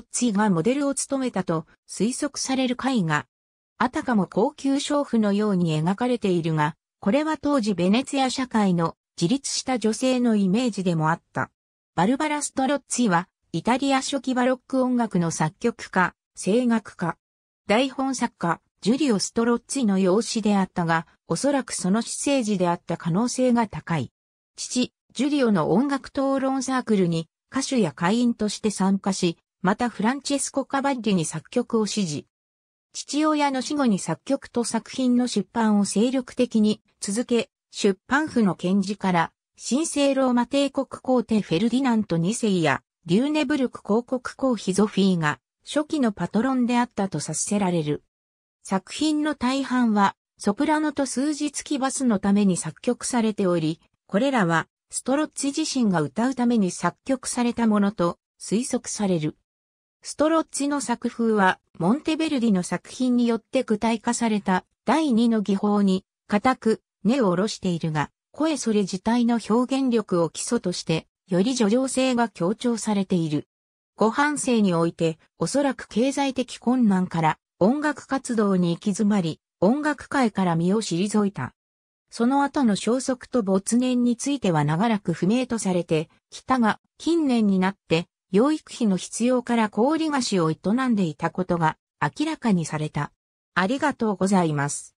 ッツィがモデルを務めたと推測される絵画。あたかも高級娼婦のように描かれているが、これは当時ベネツィア社会の自立した女性のイメージでもあった。バルバラ・ストロッツィは、イタリア初期バロック音楽の作曲家、声楽家。台本作家、ジュリオ・ストロッツィの養子であったが、おそらくその私生児であった可能性が高い。父、ジュリオの音楽討論サークルに歌手や会員として参加し、またフランチェスコ・カバッリに作曲を指示。父親の死後に作曲と作品の出版を精力的に続け、出版府の検事から、神聖ローマ帝国皇帝フェルディナント2世や、リューネブルク広告公妃ゾフィーが、初期のパトロンであったとさせられる。作品の大半は、ソプラノと数日付きバスのために作曲されており、これらはストロッツィ自身が歌うために作曲されたものと推測される。ストロッツィの作風は、モンテベルディの作品によって具体化された第二の技法に、固く根を下ろしているが、声それ自体の表現力を基礎として、より叙情性が強調されている。ご半生において、おそらく経済的困難から音楽活動に行き詰まり、音楽界から身を退いた。その後の消息と没年については長らく不明とされてきたが、近年になって養育費の必要から氷菓子を営んでいたことが明らかにされた。ありがとうございます。